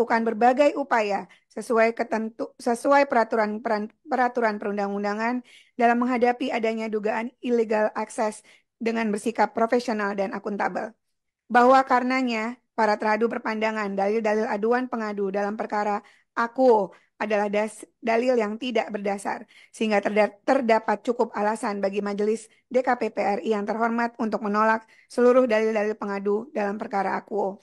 melakukan berbagai upaya sesuai ketentu sesuai peraturan peraturan perundang-undangan dalam menghadapi adanya dugaan illegal access dengan bersikap profesional dan akuntabel. Bahwa karenanya para teradu berpandangan dalil-dalil aduan pengadu dalam perkara aku adalah das, dalil yang tidak berdasar, sehingga terdapat cukup alasan bagi Majelis DKP PRI yang terhormat untuk menolak seluruh dalil-dalil pengadu dalam perkara aku.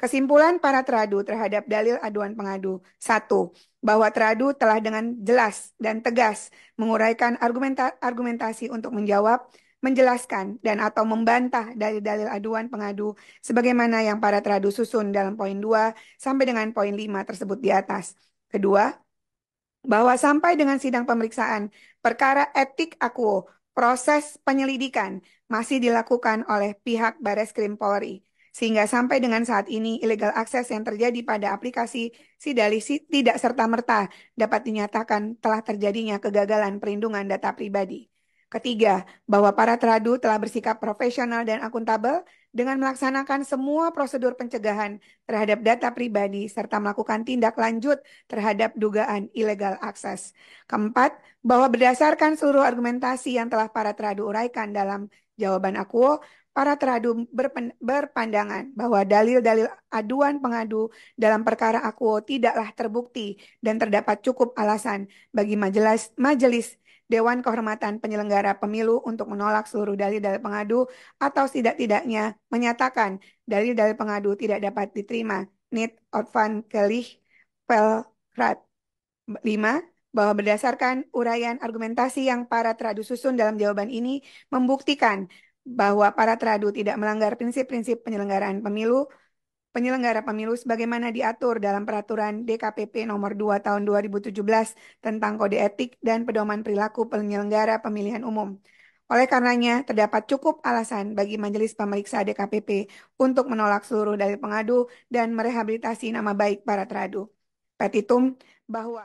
Kesimpulan para teradu terhadap dalil aduan pengadu. Satu, bahwa teradu telah dengan jelas dan tegas menguraikan argumenta argumentasi untuk menjawab, menjelaskan, dan atau membantah dalil-dalil aduan pengadu sebagaimana yang para teradu susun dalam poin 2 sampai dengan poin 5 tersebut di atas. Kedua, bahwa sampai dengan sidang pemeriksaan perkara etik akuo, proses penyelidikan masih dilakukan oleh pihak Bareskrim Polri. Sehingga sampai dengan saat ini illegal akses yang terjadi pada aplikasi Sidalisi tidak serta-merta dapat dinyatakan telah terjadinya kegagalan perlindungan data pribadi. Ketiga, bahwa para teradu telah bersikap profesional dan akuntabel dengan melaksanakan semua prosedur pencegahan terhadap data pribadi serta melakukan tindak lanjut terhadap dugaan illegal akses. Keempat, bahwa berdasarkan seluruh argumentasi yang telah para teradu uraikan dalam jawaban aku, para teradu berpandangan bahwa dalil-dalil aduan pengadu dalam perkara aku tidaklah terbukti dan terdapat cukup alasan bagi majelis, majelis Dewan Kehormatan Penyelenggara Pemilu untuk menolak seluruh dalil-dalil pengadu atau setidak-tidaknya menyatakan dalil-dalil pengadu tidak dapat diterima. Nit Otvan Kelih Pelrat 5 bahwa berdasarkan uraian argumentasi yang para teradu susun dalam jawaban ini membuktikan bahwa para teradu tidak melanggar prinsip-prinsip penyelenggaraan pemilu penyelenggara pemilu sebagaimana diatur dalam peraturan DKPP nomor 2 tahun 2017 tentang kode etik dan pedoman perilaku penyelenggara pemilihan umum. Oleh karenanya, terdapat cukup alasan bagi Majelis Pemeriksa DKPP untuk menolak seluruh dalil pengadu dan merehabilitasi nama baik para teradu. Petitum bahwa